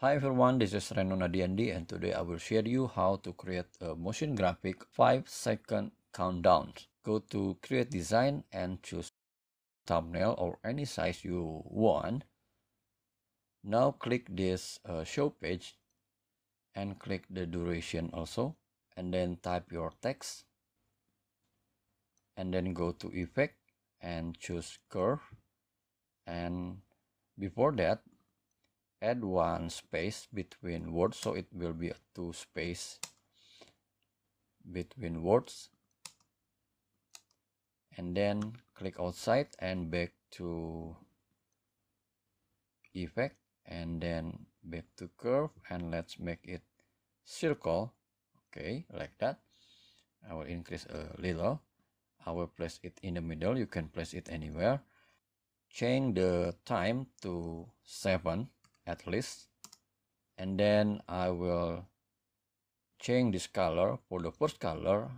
Hi everyone, this is Reno Nadiandi and today I will share you how to create a motion graphic 5 second countdown. Go to create design and choose thumbnail or any size you want. Now click this uh, show page and click the duration also and then type your text and then go to effect and choose curve and before that add one space between words so it will be a two space between words. And then click outside and back to effect and then back to curve and let's make it circle. Okay like that. I will increase a little. I will place it in the middle. You can place it anywhere. Change the time to 7 at least. And then I will change this color. For the first color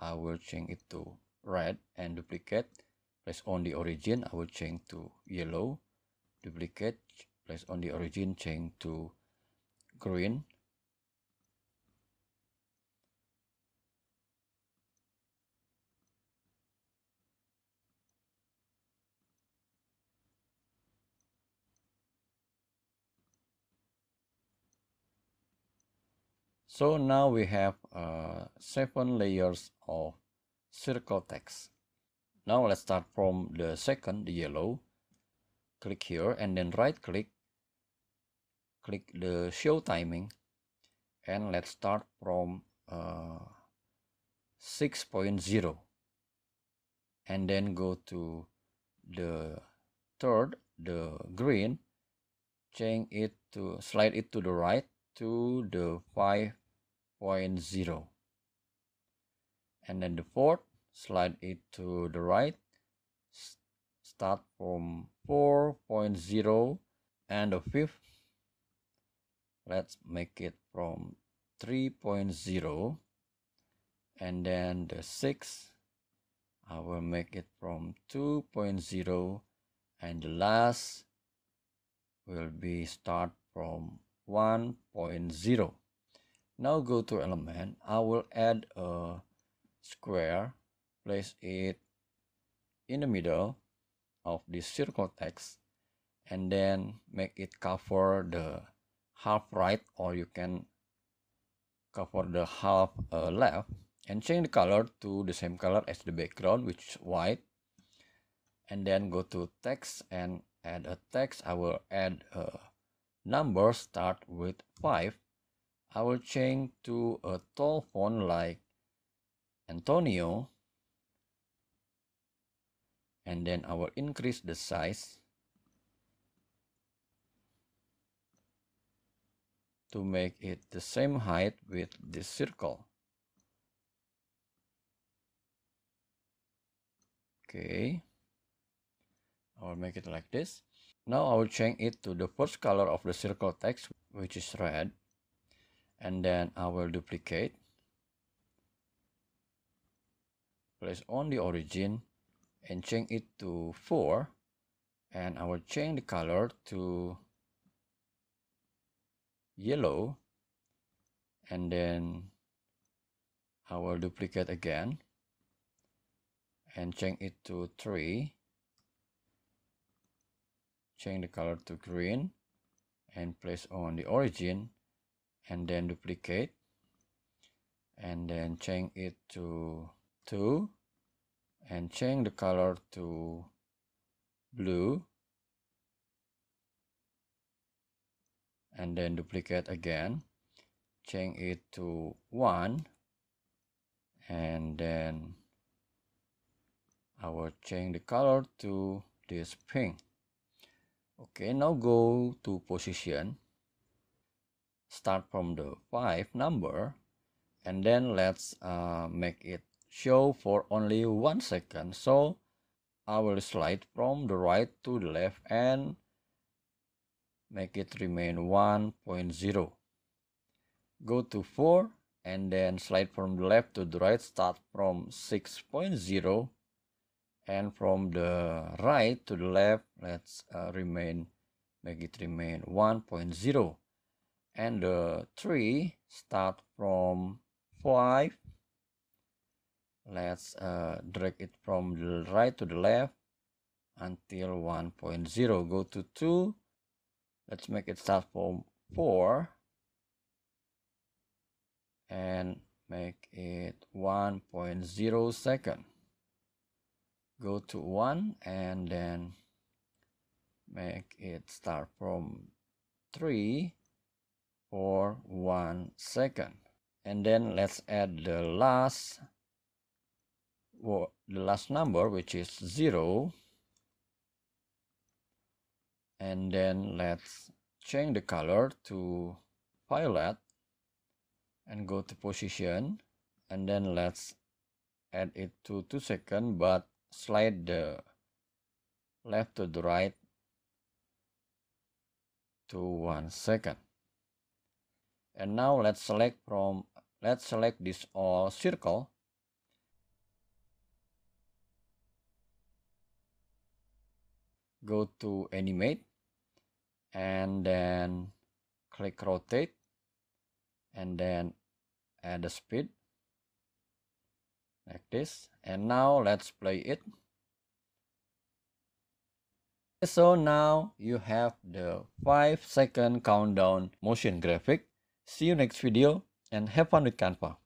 I will change it to red and duplicate. Place on the origin I will change to yellow. Duplicate place on the origin change to green So now we have uh, seven layers of circle text. Now let's start from the second, the yellow. Click here and then right click. Click the show timing. And let's start from uh, 6.0. And then go to the third, the green. Change it to, slide it to the right to the 5 0.0 and then the fourth slide it to the right. Start from 4.0 and the fifth. Let's make it from 3.0 and then the sixth I will make it from 2.0 and the last will be start from 1.0 now go to element. I will add a square, place it in the middle of this circle text and then make it cover the half right or you can cover the half uh, left and change the color to the same color as the background which is white. And then go to text and add a text. I will add a number start with 5 I will change to a tall font like Antonio and then I will increase the size to make it the same height with this circle. Okay, I will make it like this. Now I will change it to the first color of the circle text which is red and then I will duplicate. Place on the origin and change it to 4 and I will change the color to yellow and then I will duplicate again and change it to 3 change the color to green and place on the origin and then duplicate and then change it to 2 and change the color to blue and then duplicate again change it to 1 and then I will change the color to this pink. Okay now go to position start from the 5 number and then let's uh, make it show for only one second. So I will slide from the right to the left and make it remain 1.0 go to 4 and then slide from the left to the right start from 6.0 and from the right to the left let's uh, remain make it remain 1.0 and the tree start from 5 let's uh, drag it from the right to the left until 1.0 go to 2 let's make it start from 4 and make it 1.0 second. Go to 1 and then make it start from 3 for 1 second. And then let's add the last well, the last number which is 0 and then let's change the color to violet and go to position. And then let's add it to 2 second but slide the left to the right to 1 second and now let's select from let's select this all circle. Go to animate. And then click rotate. And then add the speed. Like this. And now let's play it. So now you have the 5 second countdown motion graphic see you next video and have fun with canva